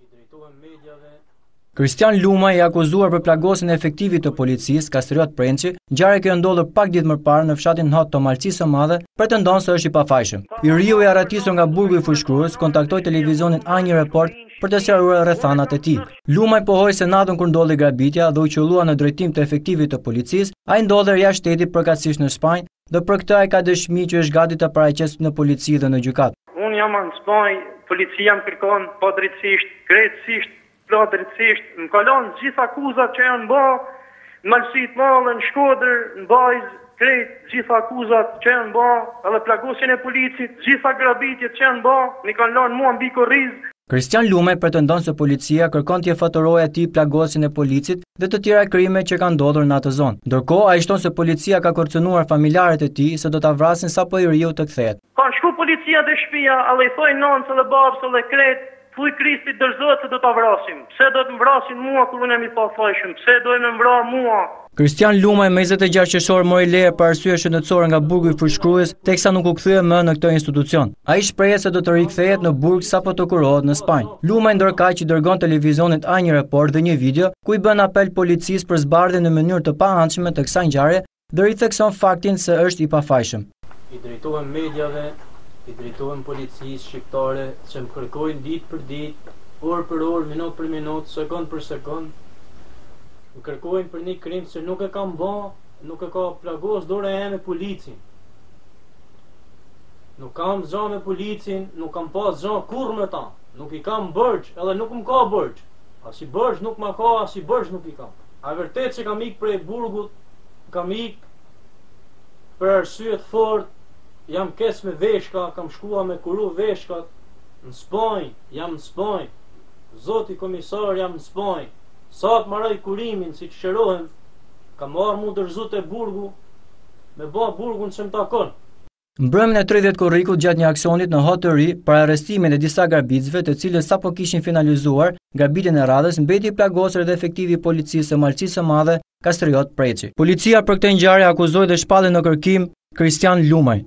i drejtohen mediave. Kristian Lumaj i akuzuar për plagosjen e efektivit të policisë Kastriot Preçi, ngjarje kjo ndodhur pak ditë më parë në fshatin Hot të Malësisë së Madhe, pretendon se është i pafajshëm. I riu i arratisur nga burgu i Fushë-Krujës kontaktoi televizionin A një Report për të sqaruar rrethanat e tij. Lumaj pohoi se natën kur ndodhi grabitja dhe u qëllua në drejtim të efektivit të policisë, ai ndodhej jashtë shtetit përkatësisht në Spanjë Dhe për këtë ai ka dëshmi që është gati t'i paraqesë në polici dhe në gjykatë. Unë jam në Spanjë, policia më kërkon padrejtësisht, krejtësisht padrejtësisht, më ka lanë gjitha akuzat që janë ba, në Malësi të Madhe, në Shkodër, në Bajzë, krejt gjitha akuzat që janë ba, edhe plagosjen e policit, gjitha grabitjet që janë ba, m'i kanë lanë mua mbi kurriz. Kristian Lumaj pretendon se policia kërkon t'ia faturojë atij plagosjen e policit dhe të tjera krime që kanë ndodhur në atë zonë. Ndërkohë, ai shton se policia ka kërcënuar familjarët e tij se do ta vrasin sapo i riu të kthehet. Kanë shku policia te shpia edhe i thojnë nanës edhe babës edhe krejt, thuj Kristit dorëzohet se do ta vrasim, pse do të më vrasin mua kur unë jam i pafajshëm, pse dojnë me më vra mua, Kristian Lumaj me 26 qershor mori leje për arsye shëndetësore nga burgu i Fushë-Krujës, teksa nuk u kthye më në këtë institucion. Ai shprehet se do të rikthehet në burg sapo të kurohet në Spanjë. Lumaj ndërkaq i dërgon televizionit A një Report dhe një video ku i bën apel policisë për zbardhjen në mënyrë të paanshme të kësaj ngjarje dhe rithekson faktin se është i pafajshëm. I drejtohem mediave, i drejtohem policisë shqiptare që më kërkojnë ditë për ditë, orë për orë, minutë për minutë, sekond për sekond. Më kërkojnë për një krim që nuk e kam ba, nuk e ka plagos dora eme policin. Nuk kam za me policin, nuk kam pas za kurrë me ta. Nuk i kam borxh, edhe nuk më ka borxh. As ni borxh nuk më ka, as ni borxh nuk i kam. A e vërtetë që kam ik prej burgut, kam ik Për arsye të fortë, jam keq me veshka, kam shku me kuru veshkat, në Spanjë, jam në Spanjë, zoti komisar jam në Spanjë, sa të mbaroj kurimin si të shërohem, kam ardh m'u dorzu te burgu, me ba burgun që më takon. Mbrëmjen e tridhjetë korrikut gjatë një aksioni në Hot të Ri, për arrestimin e disa grabitësve, të cilët sapo kishin finalizuar grabitjen e radhës, mbeti i plagosur edhe efektivi i Policisë së Malësisë së Madhe, Kastriot Preçi. Policia për këtë ngjarje akuzoi dhe shpalli në kërkim Kristian Lumajn.